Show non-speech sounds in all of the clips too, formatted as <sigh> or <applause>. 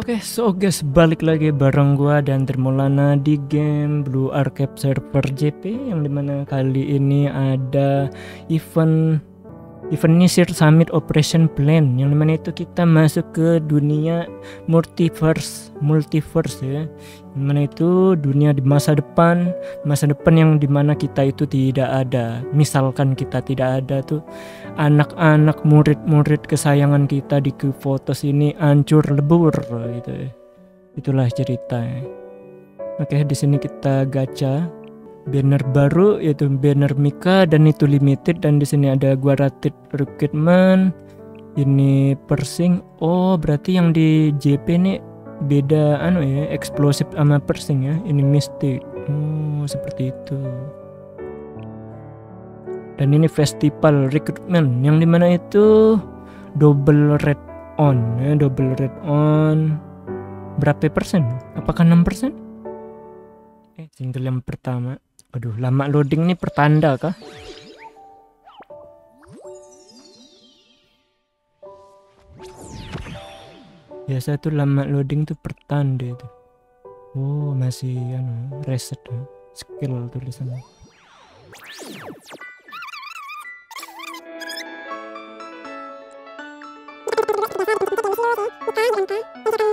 Oke, so guys, balik lagi bareng gua dan Termolana di game Blue Archive Server JP yang di mana kali ini ada event Nisir Summit Operation Plan yang di mana itu kita masuk ke dunia multiverse multiverse ya. Yang mana itu dunia di masa depan masa depan yang di mana kita itu tidak ada. Misalkan kita tidak ada tuh anak-anak murid-murid kesayangan kita di foto sini hancur lebur gitu ya. Itulah cerita ya. oke di sini kita gacha banner baru yaitu banner Mika dan itu limited dan di sini ada gua rated recruitment. Ini persing oh berarti yang di JP ini beda anu ya eksplosif sama persing ya ini mystic. Oh seperti itu. Dan ini festival recruitment yang di mana itu double red on ya double red on. Berapa persen? Apakah 6 persen? Eh single yang pertama Aduh, lama loading nih pertanda kah? Biasa tuh lama loading tuh pertanda itu. Oh, masih anu reset ya. skill tulisannya. Guys,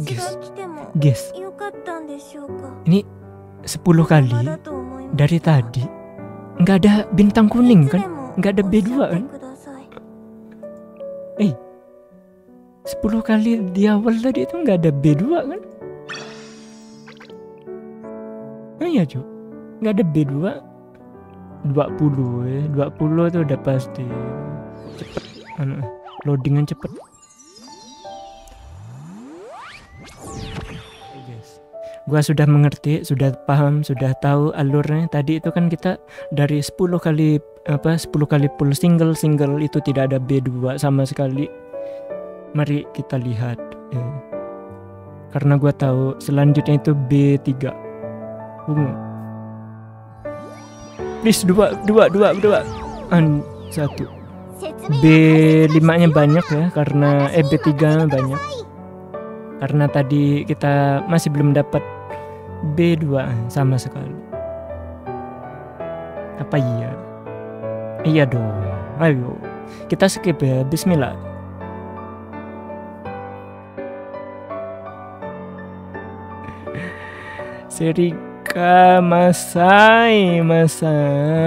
guys, guys. Ini 10 kali dari tadi nggak ada bintang kuning kan? Nggak ada B2 kan? Eh, 10 kali di awal tadi itu nggak ada B2 kan? Oh iya cuy, nggak ada B2 20 ya, 20 itu udah pasti cepet, anu, loadingan cepet. Gua sudah mengerti, sudah paham, sudah tahu alurnya. Tadi itu kan kita dari 10 kali apa 10 kali full single single itu tidak ada B2 sama sekali. Mari kita lihat. Ya. Karena gua tahu selanjutnya itu B3. Ungu. Please dua dua dua dua An, satu. B5 nya banyak ya karena eh B3 banyak karena tadi kita masih belum dapat B2 sama sekali. Apa iya? Iya dong. Ayo, kita skip ya. Bismillah. <laughs> Serika Masai Masai.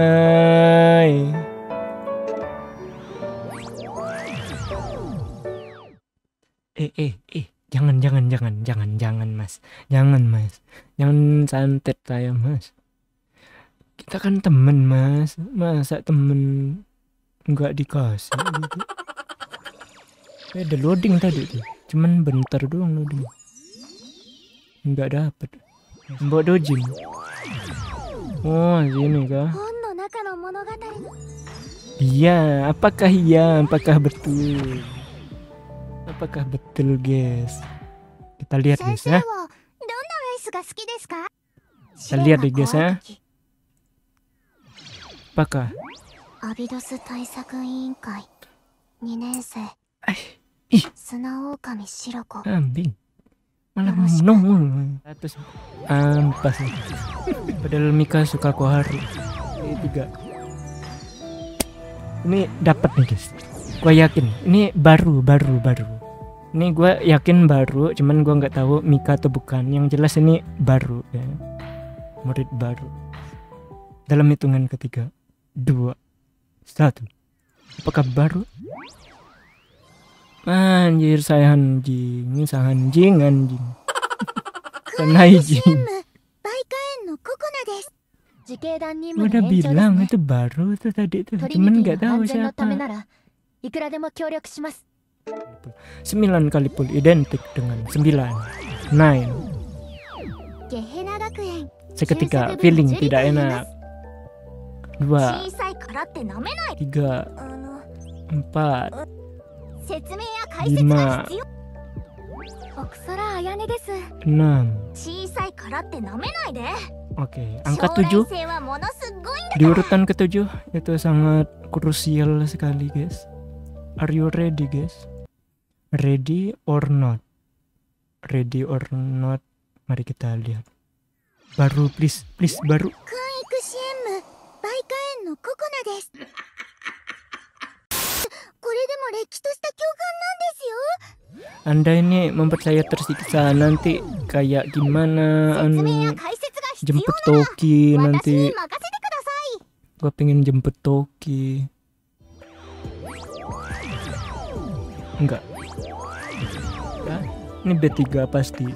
Eh eh eh jangan jangan jangan jangan jangan mas. Jangan mas. Jangan santet saya mas. Kita kan temen mas. Masa temen nggak dikasih gitu? Eh, ada loading tadi tuh. Cuman bentar doang loading. Nggak dapet. Mbak dojin. Oh ini kah? Iya, apakah iya? Apakah betul? apakah betul guys? Kita lihat guys ya. Kita lihat deh guys ya. Apakah? Ay, kambing. Malah nongol terus ampas padahal Mika suka kohari ini tiga. Ini dapat nih guys. Gua yakin. Ini baru baru baru ini gue yakin baru cuman gue nggak tahu Mika atau bukan. Yang jelas ini baru ya. Murid baru. Dalam hitungan ketiga dua satu. Apakah baru? Anjir saya anjing. Ini saya anjing anjing. <laughs> Dan anjing udah bilang itu baru tuh tadi tuh. Cuman nggak tahu siapa. 9 kali pun identik dengan 9 9 seketika feeling tidak enak. 2 3 4 5 6 Oke, angka 7 Di urutan ke 7 itu sangat krusial sekali guys. Are you ready guys? ready or not? Ready or not? Mari kita lihat. Baru please please baru. Anda ini mempercaya tersiksa nanti kayak gimana anu jemput Toki nanti. Gua pengen jemput Toki. Enggak ini B3 pasti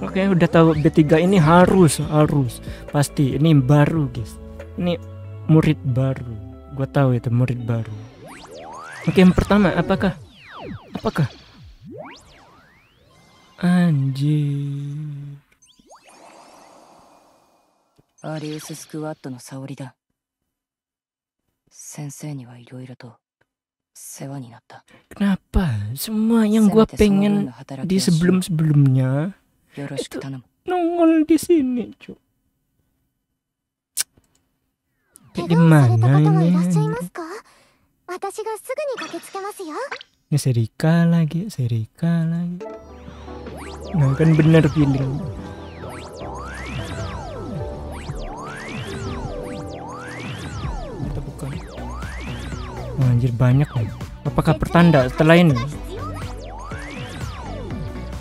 oke udah tahu B3 ini harus harus pasti ini baru guys ini murid baru gua tahu itu murid baru oke yang pertama apakah apakah anjir アリウススクワットの沙織だ先生にはいろいろと世話になった Kenapa semua yang gue pengen di sebelum-sebelumnya itu nongol di sini, cuk? Di mana ini? Ini Serika lagi, Serika lagi. Nah kan bener feeling. Anjir banyak nih. Apakah pertanda setelah ini?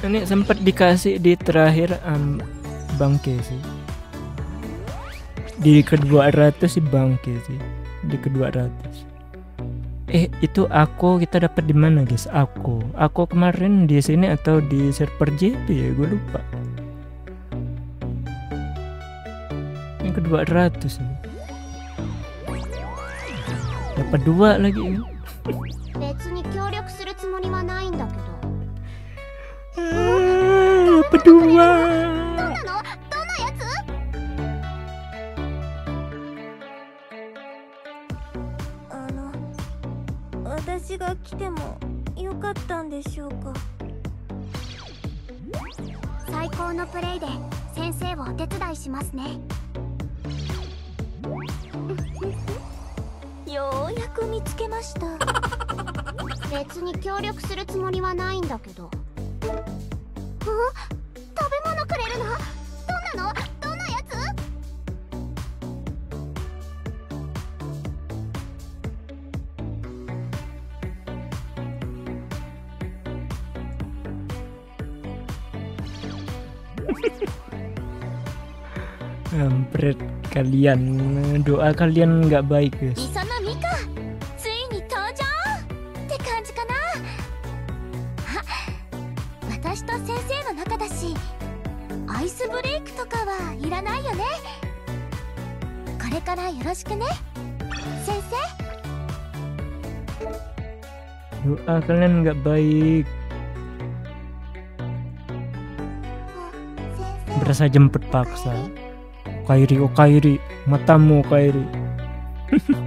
Ini sempat dikasih di terakhir um, bangke sih. Di kedua ratus sih bangke sih. Di kedua ratus. Eh itu aku kita dapat di mana guys? Aku, aku kemarin di sini atau di server JP ya? Gue lupa. Ini kedua ratus. Nih. Dapat dua lagi ini. 別に協力するつもりはないんだけど Ah, dapat dua. どんなのどんなやつ？あの私が来てもよかったんでしょうか？最高のプレイで先生をお手伝いしますねようやく見つけました。<laughs> 別に協力するつもりはないんだけど。あ？食べ物くれるの？どんなの？どんなやつ？Kampret kalian. Doa kalian nggak baik guys. Doa kalian nggak baik. Berasa jemput paksa. おかえりおかえり。またもおかえり。<laughs>